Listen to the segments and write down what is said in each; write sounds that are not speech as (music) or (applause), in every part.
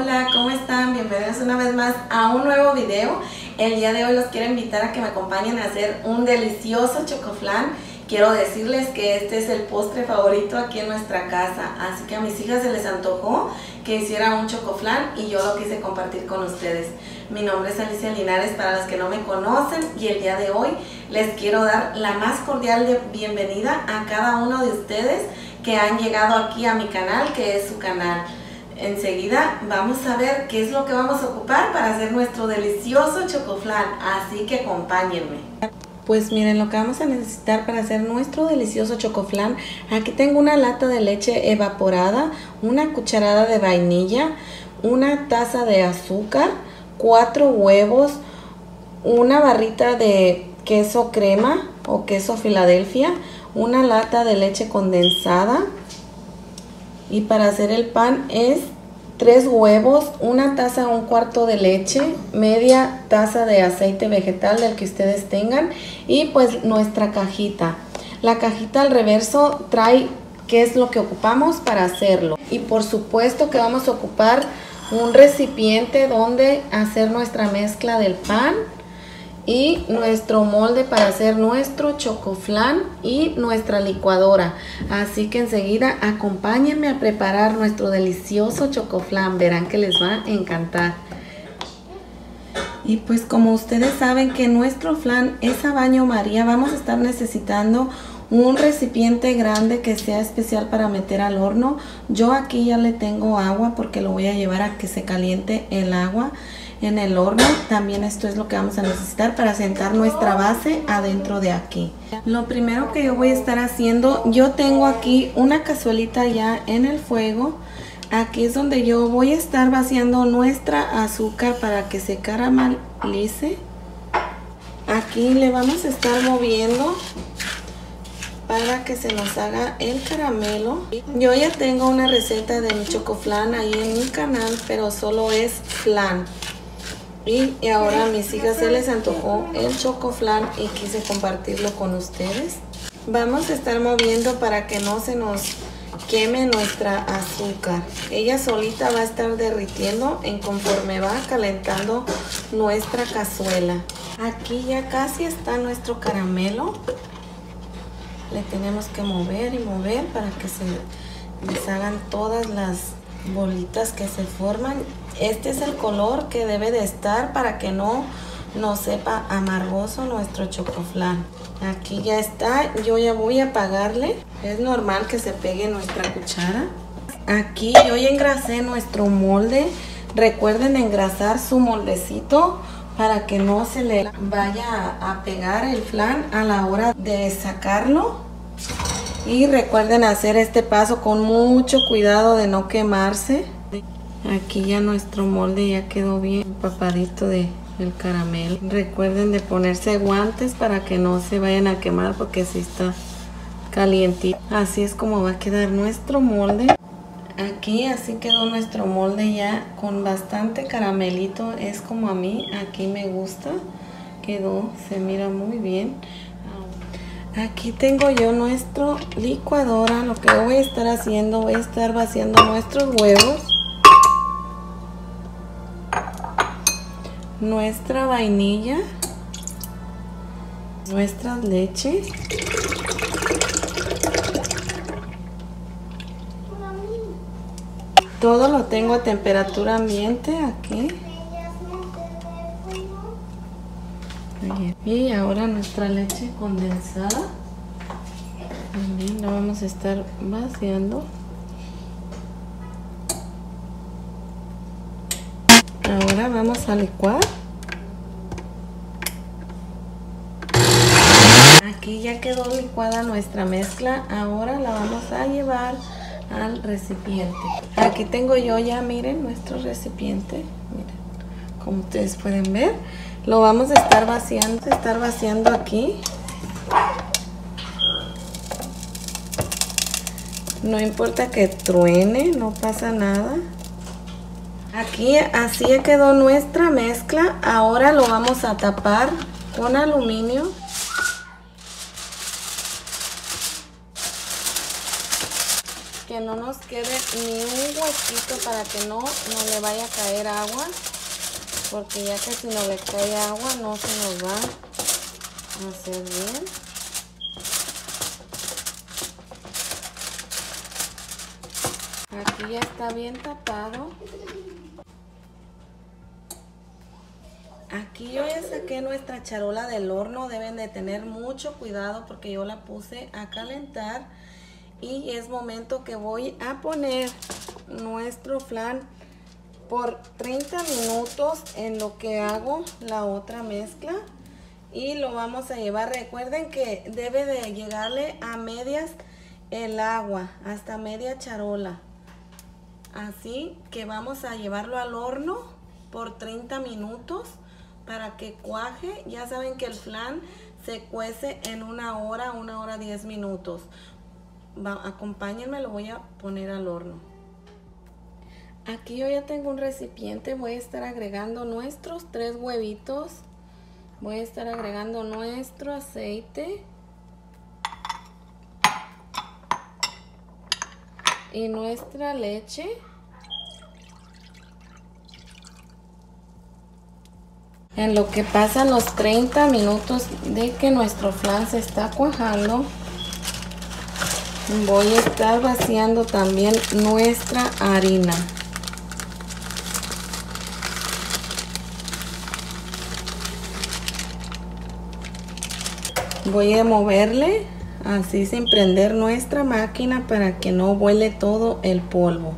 Hola, ¿cómo están? Bienvenidos una vez más a un nuevo video. El día de hoy los quiero invitar a que me acompañen a hacer un delicioso chocoflan. Quiero decirles que este es el postre favorito aquí en nuestra casa, así que a mis hijas se les antojó que hiciera un chocoflan y yo lo quise compartir con ustedes. Mi nombre es Alicia Linares para los que no me conocen y el día de hoy les quiero dar la más cordial bienvenida a cada uno de ustedes que han llegado aquí a mi canal, que es su canal. Enseguida vamos a ver qué es lo que vamos a ocupar para hacer nuestro delicioso chocoflan, así que acompáñenme. Pues miren lo que vamos a necesitar para hacer nuestro delicioso chocoflan. Aquí tengo una lata de leche evaporada, una cucharada de vainilla, una taza de azúcar, cuatro huevos, una barrita de queso crema o queso Filadelfia, una lata de leche condensada, y para hacer el pan es tres huevos, una taza, un cuarto de leche, media taza de aceite vegetal del que ustedes tengan y pues nuestra cajita. La cajita al reverso trae qué es lo que ocupamos para hacerlo. Y por supuesto que vamos a ocupar un recipiente donde hacer nuestra mezcla del pan y nuestro molde para hacer nuestro chocoflan y nuestra licuadora. Así que enseguida acompáñenme a preparar nuestro delicioso chocoflan. Verán que les va a encantar. Y pues como ustedes saben que nuestro flan es a baño María, vamos a estar necesitando un recipiente grande que sea especial para meter al horno. Yo aquí ya le tengo agua porque lo voy a llevar a que se caliente el agua en el horno. También esto es lo que vamos a necesitar para sentar nuestra base adentro de aquí. Lo primero que yo voy a estar haciendo, yo tengo aquí una cazuelita ya en el fuego. Aquí es donde yo voy a estar vaciando nuestra azúcar para que se caramelice. Aquí le vamos a estar moviendo para que se nos haga el caramelo. Yo ya tengo una receta de mi chocoflan ahí en mi canal, pero solo es flan. Y, ahora a mis hijas se les antojó el chocoflan y quise compartirlo con ustedes. Vamos a estar moviendo para que no se nos queme nuestra azúcar. Ella solita va a estar derritiendo en conforme va calentando nuestra cazuela. Aquí ya casi está nuestro caramelo. Le tenemos que mover y mover para que se deshagan todas las bolitas que se forman este es el color que debe de estar para que no nos sepa amargoso nuestro chocoflan. Aquí ya está, yo ya voy a apagarle. Es normal que se pegue nuestra cuchara. Aquí yo engrasé nuestro molde. Recuerden engrasar su moldecito para que no se le vaya a pegar el flan a la hora de sacarlo. Y recuerden hacer este paso con mucho cuidado de no quemarse. Aquí ya nuestro molde ya quedó bien empapadito de el caramelo. Recuerden de ponerse guantes para que no se vayan a quemar porque si está calientito. Así es como va a quedar nuestro molde. Aquí así quedó nuestro molde ya con bastante caramelito. Es como a mí, aquí me gusta. Quedó, se mira muy bien. Aquí tengo yo nuestro licuadora. Lo que voy a estar haciendo, voy a estar vaciando nuestros huevos. nuestra vainilla, nuestra leche. Todo lo tengo a temperatura ambiente aquí. Y ahora nuestra leche condensada. También la vamos a estar vaciando. Ahora vamos a licuar. Aquí ya quedó licuada nuestra mezcla. Ahora la vamos a llevar al recipiente. Aquí tengo yo ya, miren, nuestro recipiente. Miren, como ustedes pueden ver. Lo vamos a estar vaciando, estar vaciando aquí. No importa que truene, no pasa nada. Aquí así quedó nuestra mezcla. Ahora lo vamos a tapar con aluminio. que no nos quede ni un huequito para que no, no le vaya a caer agua. Porque ya que si no le cae agua no se nos va a hacer bien. Aquí ya está bien tapado. Aquí yo ya saqué nuestra charola del horno. Deben de tener mucho cuidado porque yo la puse a calentar. Y es momento que voy a poner nuestro flan por 30 minutos en lo que hago la otra mezcla. Y lo vamos a llevar. Recuerden que debe de llegarle a medias el agua, hasta media charola. Así que vamos a llevarlo al horno por 30 minutos para que cuaje. Ya saben que el flan se cuece en una hora, una hora 10 minutos. Va, acompáñenme, lo voy a poner al horno. Aquí yo ya tengo un recipiente, voy a estar agregando nuestros tres huevitos. Voy a estar agregando nuestro aceite. Y nuestra leche. En lo que pasan los 30 minutos de que nuestro flan se está cuajando, voy a estar vaciando también nuestra harina. Voy a moverle así sin prender nuestra máquina para que no vuele todo el polvo.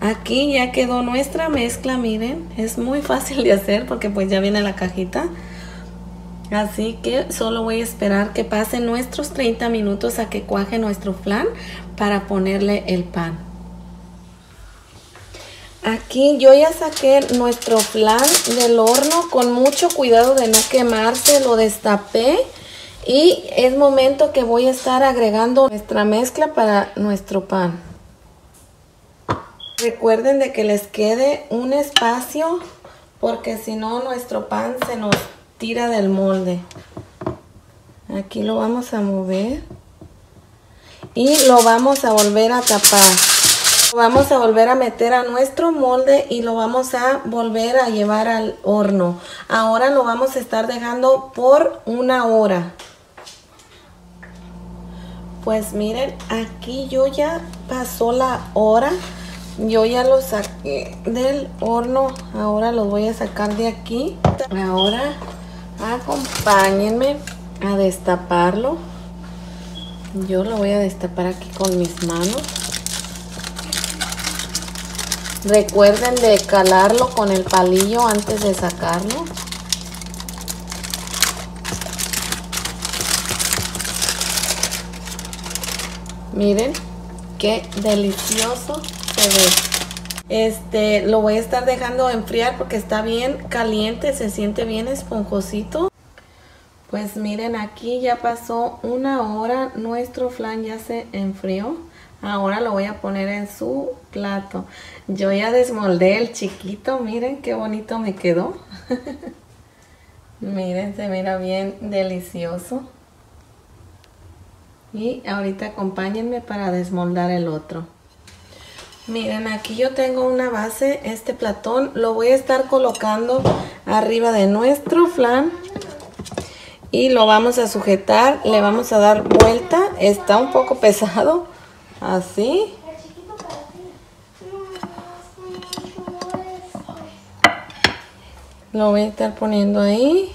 Aquí ya quedó nuestra mezcla, miren, es muy fácil de hacer porque pues ya viene la cajita. Así que solo voy a esperar que pasen nuestros 30 minutos a que cuaje nuestro flan para ponerle el pan. Aquí yo ya saqué nuestro flan del horno con mucho cuidado de no quemarse, lo destapé y es momento que voy a estar agregando nuestra mezcla para nuestro pan. Recuerden de que les quede un espacio porque si no nuestro pan se nos tira del molde. Aquí lo vamos a mover y lo vamos a volver a tapar. Vamos a volver a meter a nuestro molde y lo vamos a volver a llevar al horno. Ahora lo vamos a estar dejando por una hora. Pues miren, aquí yo ya pasó la hora. Yo ya lo saqué del horno. Ahora lo voy a sacar de aquí. Ahora acompáñenme a destaparlo. Yo lo voy a destapar aquí con mis manos recuerden de calarlo con el palillo antes de sacarlo miren qué delicioso este, lo voy a estar dejando enfriar porque está bien caliente, se siente bien esponjosito. Pues miren, aquí ya pasó una hora, nuestro flan ya se enfrió. Ahora lo voy a poner en su plato. Yo ya desmoldé el chiquito, miren qué bonito me quedó. (laughs) miren, se mira bien delicioso. Y ahorita acompáñenme para desmoldar el otro. Miren, aquí yo tengo una base, este platón, lo voy a estar colocando arriba de nuestro flan y lo vamos a sujetar, le vamos a dar vuelta, está un poco (laughs) pesado, así. Lo voy a estar poniendo ahí,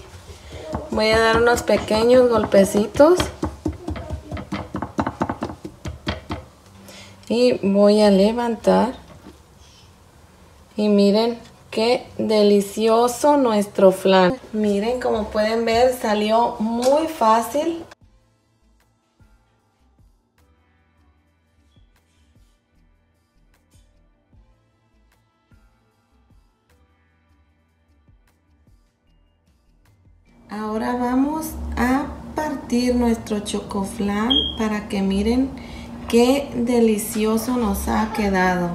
voy a dar unos pequeños golpecitos. y voy a levantar y miren qué delicioso nuestro flan miren como pueden ver salió muy fácil ahora vamos a partir nuestro chocoflan para que miren Qué delicioso nos ha quedado.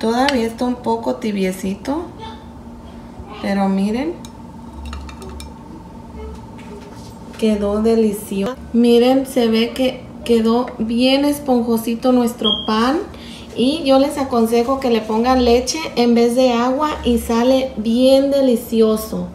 Todavía está un poco tibiecito. Pero miren. Quedó delicioso. Miren, se ve que quedó bien esponjosito nuestro pan. Y yo les aconsejo que le pongan leche en vez de agua y sale bien delicioso.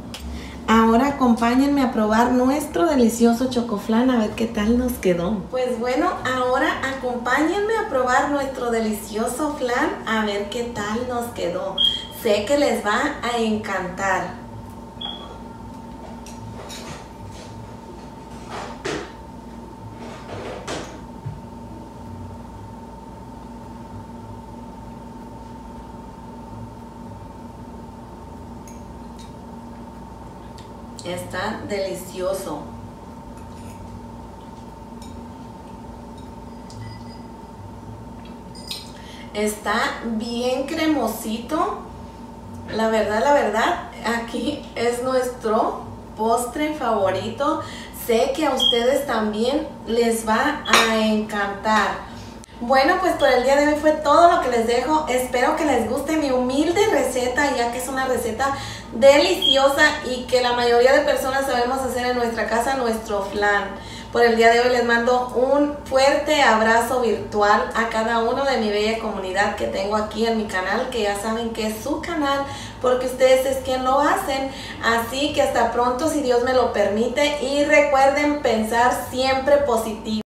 Ahora acompáñenme a probar nuestro delicioso chocoflan a ver qué tal nos quedó. Pues bueno, ahora acompáñenme a probar nuestro delicioso flan a ver qué tal nos quedó. Sé que les va a encantar. Está delicioso. Está bien cremosito. La verdad, la verdad, aquí es nuestro postre favorito. Sé que a ustedes también les va a encantar. Bueno, pues por el día de hoy fue todo lo que les dejo. Espero que les guste mi humilde receta, ya que es una receta deliciosa y que la mayoría de personas sabemos hacer en nuestra casa nuestro flan. Por el día de hoy les mando un fuerte abrazo virtual a cada uno de mi bella comunidad que tengo aquí en mi canal, que ya saben que es su canal, porque ustedes es quien lo hacen. Así que hasta pronto si Dios me lo permite y recuerden pensar siempre positivo.